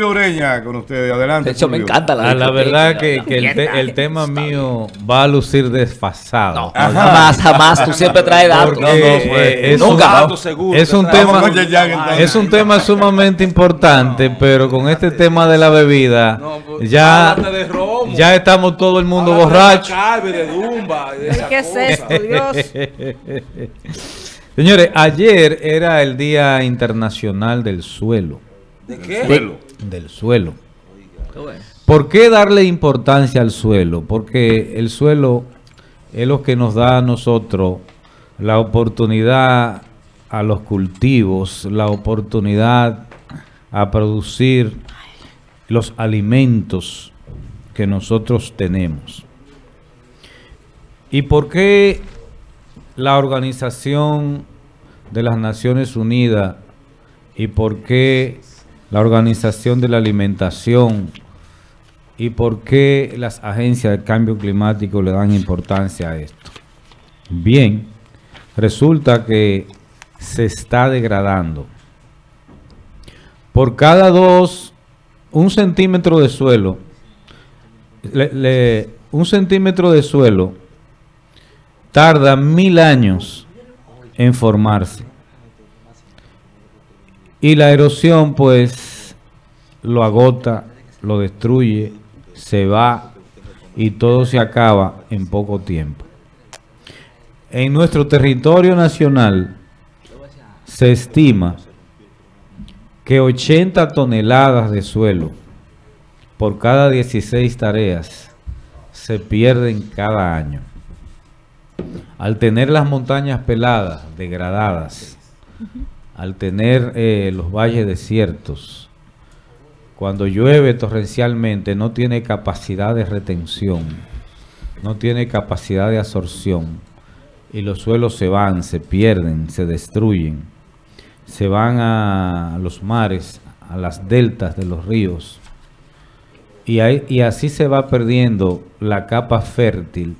Fulvio Ureña con ustedes. Adelante. Eso me Fulvio. encanta la Ah, la verdad que, el, te- el tema mío va a lucir desfasado. No, jamás, jamás. Tú siempre traes datos. Porque, No, no, pues, eh, es, nunca. un, Datos seguros, es un tema es un tema sumamente importante, pero con este tema de la bebida No, pues, ya de ya estamos todo el mundo borracho. De de de ¿Qué es esto, Dios? Señores, ayer era el Día Internacional del Suelo. ¿De qué? Suelo. Del suelo. ¿Por qué darle importancia al suelo? Porque el suelo es lo que nos da a nosotros la oportunidad a los cultivos, la oportunidad a producir los alimentos que nosotros tenemos. ¿Y por qué la Organización de las Naciones Unidas y por qué la Organización de la Alimentación y por qué las agencias de cambio climático le dan importancia a esto? Bien, resulta que se está degradando. Por cada dos, un centímetro de suelo, un centímetro de suelo tarda mil años en formarse. Y la erosión pues lo agota, lo destruye, se va y todo se acaba en poco tiempo. En nuestro territorio nacional se estima que 80 toneladas de suelo por cada 16 tareas se pierden cada año. Al tener las montañas peladas, degradadas, al tener eh, los valles desiertos, cuando llueve torrencialmente no tiene capacidad de retención, no tiene capacidad de absorción y los suelos se van, se pierden, se destruyen, se van a los mares, a las deltas de los ríos. Y, así se va perdiendo la capa fértil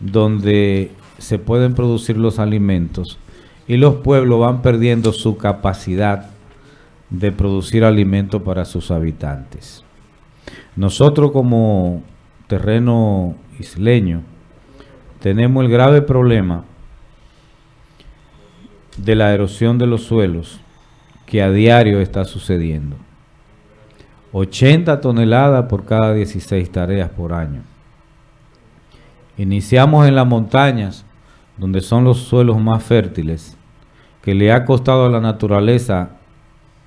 donde se pueden producir los alimentos y los pueblos van perdiendo su capacidad de producir alimentos para sus habitantes. Nosotros como terreno isleño tenemos el grave problema de la erosión de los suelos que a diario está sucediendo. 80 toneladas por cada 16 tareas por año. Iniciamos en las montañas, donde son los suelos más fértiles, que le ha costado a la naturaleza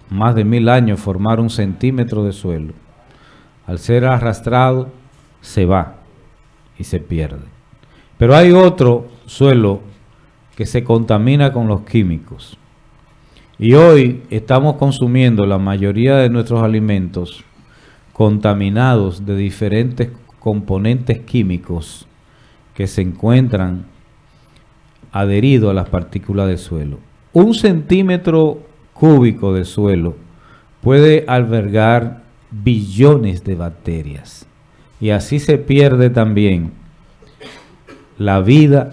más de mil años formar un centímetro de suelo. Al ser arrastrado, se va y se pierde. Pero hay otro suelo que se contamina con los químicos. Y hoy estamos consumiendo la mayoría de nuestros alimentos contaminados de diferentes componentes químicos que se encuentran adheridos a las partículas del suelo. Un centímetro cúbico de suelo puede albergar billones de bacterias. Y así se pierde también la vida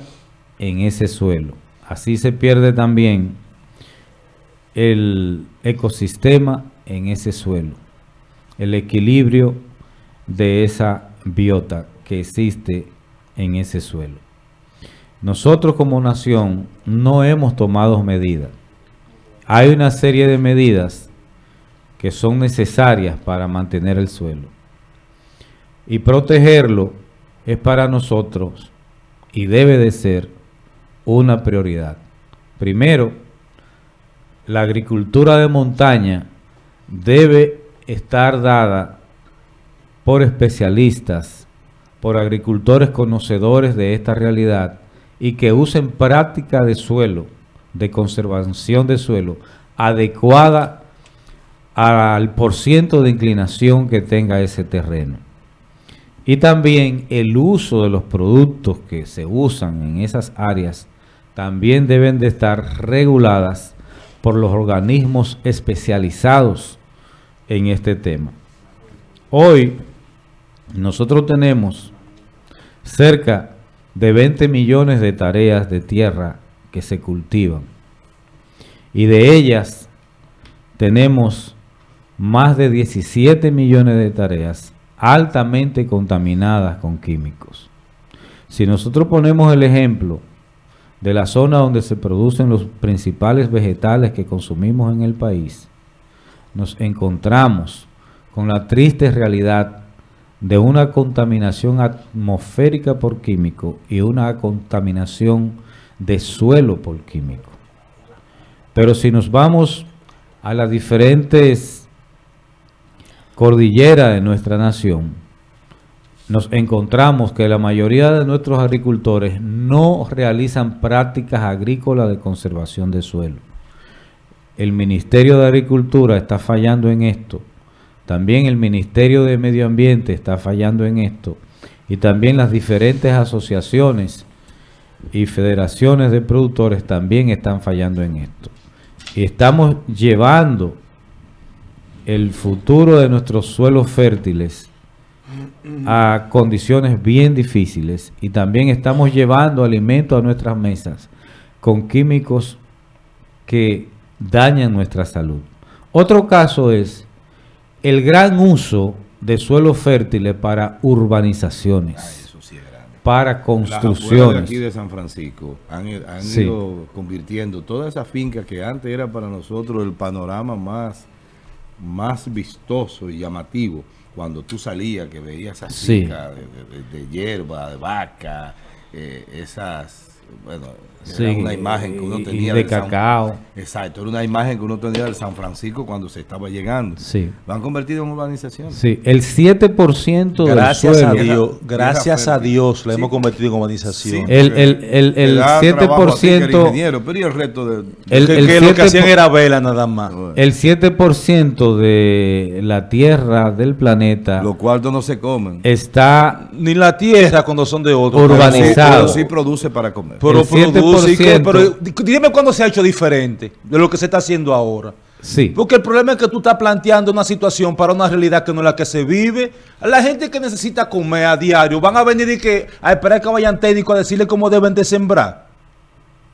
en ese suelo. Así se pierde también el ecosistema en ese suelo, el equilibrio de esa biota que existe en ese suelo. Nosotros como nación no hemos tomado medidas. Hay una serie de medidas que son necesarias para mantener el suelo. Y protegerlo es para nosotros y debe de ser una prioridad. Primero, la agricultura de montaña debe estar dada por especialistas, por agricultores conocedores de esta realidad y que usen práctica de suelo, de conservación de suelo, adecuada al porciento de inclinación que tenga ese terreno. Y también el uso de los productos que se usan en esas áreas también deben de estar reguladas por los organismos especializados en este tema. Hoy nosotros tenemos cerca de 20 millones de tareas de tierra que se cultivan y de ellas tenemos más de 17 millones de tareas altamente contaminadas con químicos. Si nosotros ponemos el ejemplo de la zona donde se producen los principales vegetales que consumimos en el país, nos encontramos con la triste realidad de una contaminación atmosférica por químico y una contaminación de suelo por químico. Pero si nos vamos a las diferentes cordilleras de nuestra nación, nos encontramos que la mayoría de nuestros agricultores no realizan prácticas agrícolas de conservación de suelo. El Ministerio de Agricultura está fallando en esto. También el Ministerio de Medio Ambiente está fallando en esto. Y también las diferentes asociaciones y federaciones de productores también están fallando en esto. Y estamos llevando el futuro de nuestros suelos fértiles a condiciones bien difíciles y también estamos llevando alimentos a nuestras mesas con químicos que dañan nuestra salud. Otro caso es el gran uso de suelos fértiles para urbanizaciones, Eso sí es para Las afueras de construcciones. aquí de San Francisco han, han Sí. ido convirtiendo toda esa finca que antes era para nosotros el panorama más, más vistoso y llamativo. Cuando tú salías, que veías esas Sí. fincas de, de- de- de hierba, de vaca, eh, esas, bueno, Sí, era una imagen que uno tenía de del San- cacao. Exacto, era una imagen que uno tenía del San Francisco cuando se estaba llegando. Sí. Lo han convertido en urbanización. Sí, el 7% Gracias del a suelo, Dios, Tierra gracias a. Dios Sí. hemos convertido en urbanización. Sí, El- el- el- el da trabajo a ti que eres 7%, ingeniero, pero y el resto de... el- que, el que lo que 7 hacían por- era vela nada más. el 7% de la tierra del planeta Los cuartos no se comen. está Ni la tierra cuando son de otro. Urbanizado. Pero sí produce para comer. Pero, produce que- 7%. pero di- dime cuándo se ha hecho diferente de lo que se está haciendo ahora. sí, Porque el problema es que tú estás planteando una situación para una realidad que no es la que se vive. La gente que necesita comer a diario van a venir y que a esperar que vayan técnicos a decirle cómo deben de sembrar.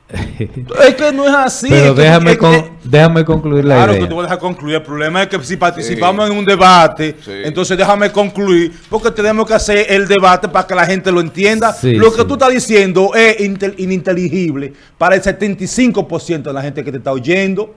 Es que no es así. pero déjame es que- con- déjame concluir la Claro idea. que tú vas a dejar concluir. El problema es que si participamos en un debate, Sí. entonces déjame concluir, porque tenemos que hacer el debate para que la gente lo entienda. Sí, lo que sí. tú estás diciendo es intel- ininteligible para el 75% de la gente que te está oyendo.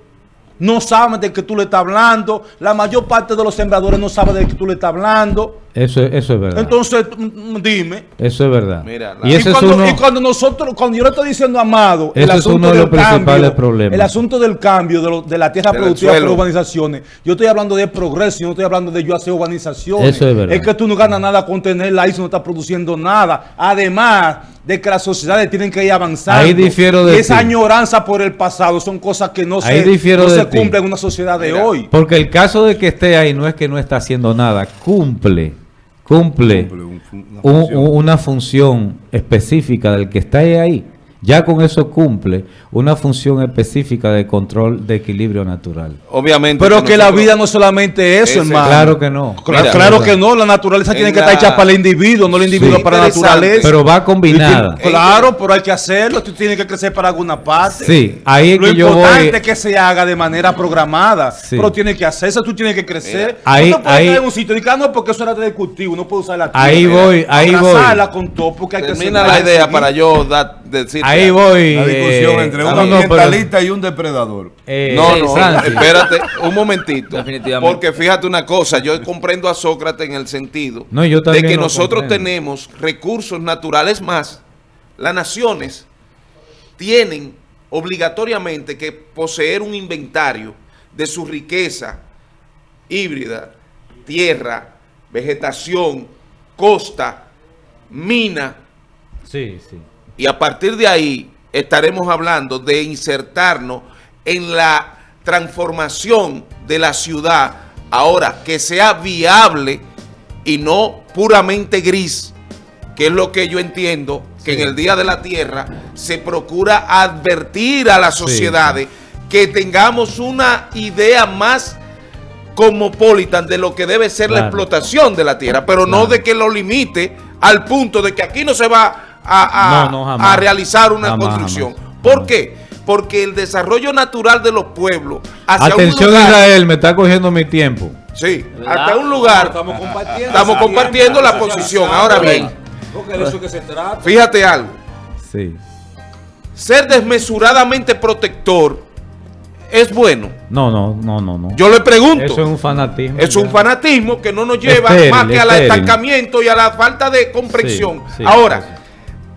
No saben de qué tú le estás hablando. La mayor parte de los sembradores no saben de qué tú le estás hablando. Eso, eso es verdad. Entonces, mm, dime. eso es verdad. Mira, la- y Y es cuando, uno, y cuando nosotros, cuando yo le estoy diciendo Amado, el Ese es asunto uno de del los principales cambio, problemas. el asunto del cambio de, lo- de la tierra productiva por suelo. urbanizaciones, yo estoy hablando de progreso, yo no estoy hablando de yo hacer urbanizaciones. Eso es verdad. que tú no ganas nada con tenerla ahí si no estás produciendo nada. Además de que las sociedades tienen que ir avanzando. Ahí difiero de y esa ti. añoranza por el pasado son cosas que no Ahí se, no cumplen en una sociedad de Mira, hoy. Porque el caso de que esté ahí no es que no está haciendo nada, cumple, cumple, Cumple un fu- una un- función. un- una función específica del que está ahí. Ya con eso cumple una función específica de control de equilibrio natural. Obviamente. Pero que la vida no es solamente eso, hermano. Claro que no. Claro, Mira, claro ¿verdad? que no, la naturaleza tiene En que estar hecha para el individuo, no el individuo Sí, para la naturaleza. Pero va combinada. Claro, pero hay que hacerlo, tú tienes que crecer para alguna parte. Sí, ahí es Lo que yo importante es que se haga de manera programada, Sí. pero tiene que hacerse, tú tienes que crecer. Mira, ahí- no ahí- en un sitio y "Ah, no, porque eso era de cultivo, no puedo usar la tierra. Ahí voy, ahí voy. Con todo, porque hay que Termina la idea seguir. para yo dar, Ahí algo. voy. La discusión eh, entre no, un no, ambientalista y un depredador. eh, No, no, Francis. espérate un momentito. Definitivamente. Porque fíjate una cosa, yo comprendo a Sócrates en el sentido No, yo de que nosotros comprendo. tenemos recursos naturales más. Las naciones tienen obligatoriamente que poseer un inventario de su riqueza híbrida, tierra, vegetación, costa, mina, Sí, sí. Y a partir de ahí estaremos hablando de insertarnos en la transformación de la ciudad, ahora que sea viable y no puramente gris, que es lo que yo entiendo, que en el Día de la Tierra se procura advertir a las Sí, sociedades que tengamos una idea más cosmopolitan de lo que debe ser la explotación de la tierra, pero no de que lo limite al punto de que aquí no se va a, a- No, no, jamás. a realizar una Jamás, construcción. jamás. ¿Por Jamás. qué? porque el desarrollo natural de los pueblos hacia Atención un lugar, Israel, me está cogiendo mi tiempo. sí, hasta un lugar Estamos compartiendo. estamos compartiendo la posición. Ahora bien, Porque de eso que se trata. fíjate algo, Sí. ser desmesuradamente protector es bueno. No, no, no, no, no. Yo le pregunto. Eso es un fanatismo. Es un fanatismo que no nos lleva Estéril, más que al estancamiento y a la falta de comprensión. Sí, sí, Ahora, sí.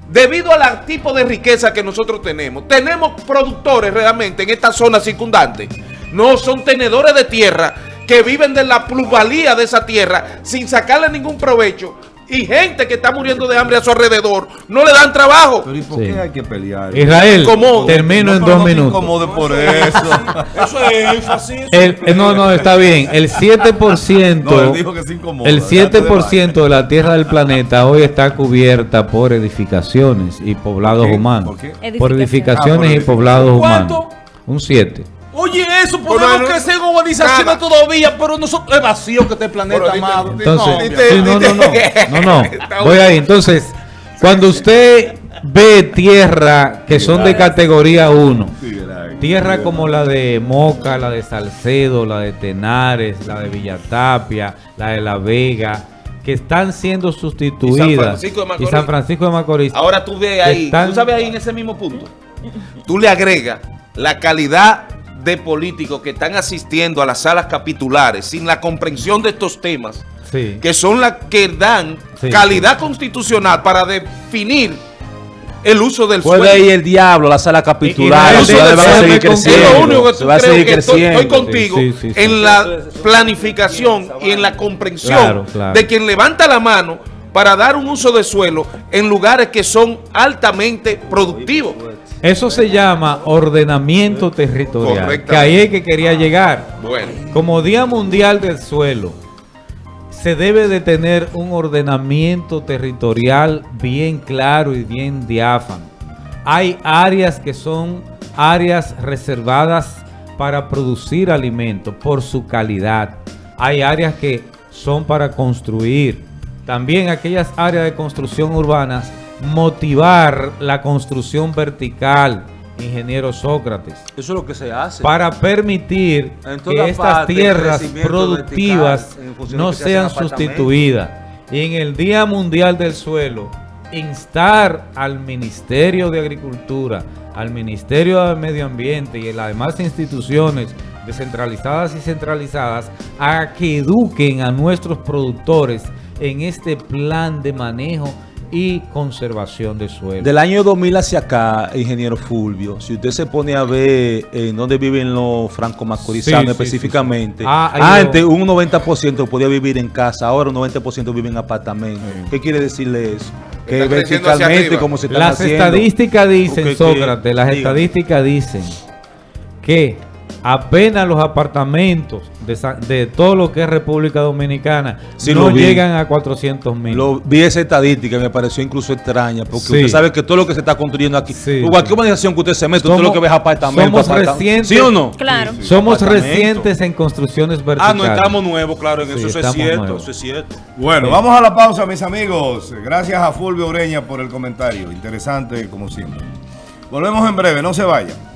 Debido al tipo de riqueza que nosotros tenemos, tenemos productores realmente en esta zona circundante. No son tenedores de tierra que viven de la plusvalía de esa tierra sin sacarle ningún provecho. Y gente que está muriendo de hambre a su alrededor no le dan trabajo. Pero ¿y por Sí. qué hay que pelear? Israel, Incomodo. termino en No, dos no minutos. incomode por eso. Eso es énfasis. El- eh, no, no, está bien. El 7%, No, él dijo que se incomoda. el Date de 7% de la tierra del planeta hoy está cubierta por edificaciones y poblados humanos. ¿Por qué? Por Ah, edificaciones por y poblados ¿Cuánto? humanos. Un 7. Oye, eso podemos no- crecer en urbanizaciones nada. todavía, pero nosotros es vacío que este planeta, amado. Entonces, No, no, no, no, no, voy bueno. ahí. Entonces, cuando usted ve tierra que son de categoría 1, tierra como la de Moca, la de Salcedo, la de Tenares, la de Villatapia, la de La Vega, que están siendo sustituidas, y San Francisco de Macorís, Ahora tú ves ahí, Están- tú sabes ahí en ese mismo punto. Tú le agregas la calidad de políticos que están asistiendo a las salas capitulares sin la comprensión de estos temas, sí, que son las que dan Sí. calidad constitucional para definir el uso del Puede suelo. ir el diablo a la sala capitular. Es lo creciendo. único que tú va seguir que estoy, estoy contigo Sí, sí, sí. en la planificación y en la comprensión Claro, claro. de quien levanta la mano para dar un uso de suelo en lugares que son altamente productivos. Eso se llama ordenamiento territorial, que ahí es que quería llegar. Bueno, Como Día Mundial del Suelo, se debe de tener un ordenamiento territorial bien claro y bien diáfano. Hay áreas que son áreas reservadas para producir alimentos por su calidad. Hay áreas que son para construir. También aquellas áreas de construcción urbanas, motivar la construcción vertical, ingeniero Sócrates Eso es lo que se hace. para permitir que estas parte, tierras productivas vertical, no se sean sustituidas. Y en el Día Mundial del Suelo, instar al Ministerio de Agricultura, al Ministerio de Medio Ambiente y a las demás instituciones descentralizadas y centralizadas a que eduquen a nuestros productores en este plan de manejo y conservación de suelo. Del año 2000 hacia acá, ingeniero Fulvio, si usted se pone a ver en dónde viven los franco-macorizanos Sí, sí, específicamente, sí, sí. Ah, antes un 90% podía vivir en casa, ahora un 90% vive en apartamentos. ¿Qué quiere decirle eso? Que Está verticalmente, como se están Las haciendo, estadísticas dicen, Sócrates, las diga. estadísticas dicen que apenas los apartamentos de, todo lo que es República Dominicana Sí, no llegan a 400 mil. Lo, vi esa estadística y me pareció incluso extraña, porque Sí. usted sabe que todo lo que se está construyendo aquí, Sí, cualquier sí. urbanización que usted se mete, todo Somos- lo que ve es apartamento, somos recientes. ¿Sí o no? Claro. Somos recientes en construcciones Ah, verticales. no estamos nuevos, claro, en Sí, eso, eso es cierto, nuevos. eso es cierto. Bueno, vamos a la pausa, mis amigos. Gracias a Fulvio Ureña por el comentario. Interesante, como siempre. Volvemos en breve, no se vayan.